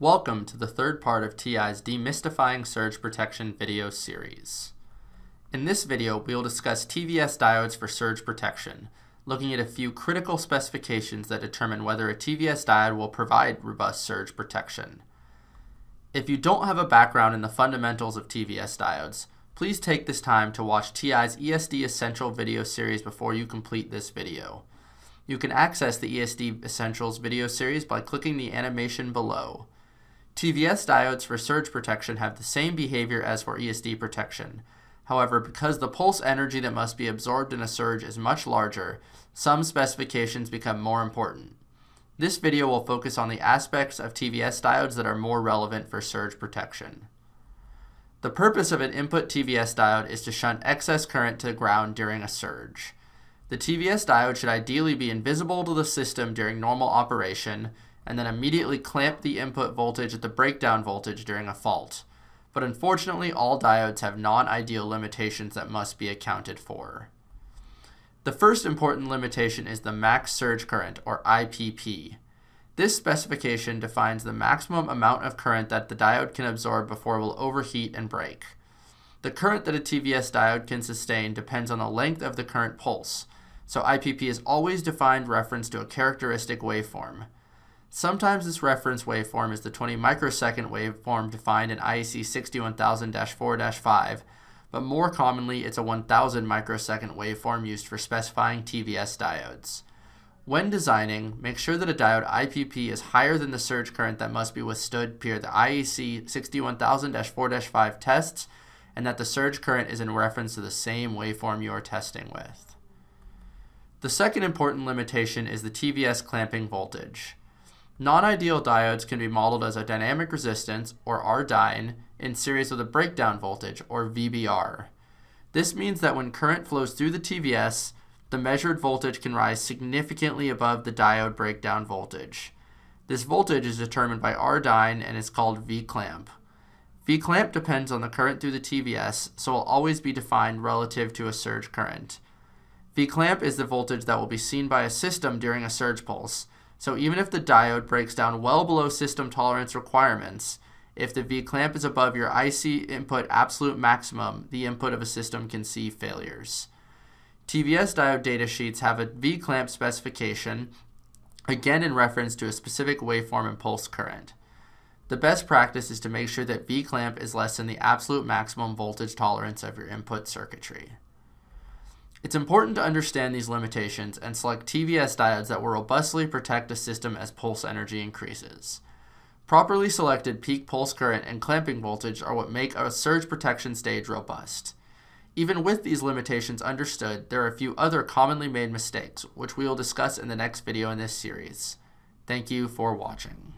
Welcome to the third part of TI's Demystifying Surge Protection video series. In this video, we will discuss TVS diodes for surge protection, looking at a few critical specifications that determine whether a TVS diode will provide robust surge protection. If you don't have a background in the fundamentals of TVS diodes, please take this time to watch TI's ESD Essential video series before you complete this video. You can access the ESD Essentials video series by clicking the animation below. TVS diodes for surge protection have the same behavior as for ESD protection. However, because the pulse energy that must be absorbed in a surge is much larger, some specifications become more important. This video will focus on the aspects of TVS diodes that are more relevant for surge protection. The purpose of an input TVS diode is to shunt excess current to the ground during a surge. The TVS diode should ideally be invisible to the system during normal operation and then immediately clamp the input voltage at the breakdown voltage during a fault. But unfortunately, all diodes have non-ideal limitations that must be accounted for. The first important limitation is the max surge current, or IPP. This specification defines the maximum amount of current that the diode can absorb before it will overheat and break. The current that a TVS diode can sustain depends on the length of the current pulse, so IPP is always defined reference to a characteristic waveform. Sometimes this reference waveform is the 20 microsecond waveform defined in IEC 61000-4-5, but more commonly it's a 1000 microsecond waveform used for specifying TVS diodes. When designing, make sure that a diode IPP is higher than the surge current that must be withstood per the IEC 61000-4-5 tests and that the surge current is in reference to the same waveform you are testing with. The second important limitation is the TVS clamping voltage. Non-ideal diodes can be modeled as a dynamic resistance, or R-dyne, in series with a breakdown voltage, or VBR. This means that when current flows through the TVS, the measured voltage can rise significantly above the diode breakdown voltage. This voltage is determined by R-dyne and is called V-clamp. V-clamp depends on the current through the TVS, so will always be defined relative to a surge current. V-clamp is the voltage that will be seen by a system during a surge pulse, so even if the diode breaks down well below system tolerance requirements, if the V-clamp is above your IC input absolute maximum, the input of a system can see failures. TVS diode datasheets have a V-clamp specification, again in reference to a specific waveform and pulse current. The best practice is to make sure that V-clamp is less than the absolute maximum voltage tolerance of your input circuitry. It's important to understand these limitations and select TVS diodes that will robustly protect a system as pulse energy increases. Properly selected peak pulse current and clamping voltage are what make a surge protection stage robust. Even with these limitations understood, there are a few other commonly made mistakes, which we will discuss in the next video in this series. Thank you for watching.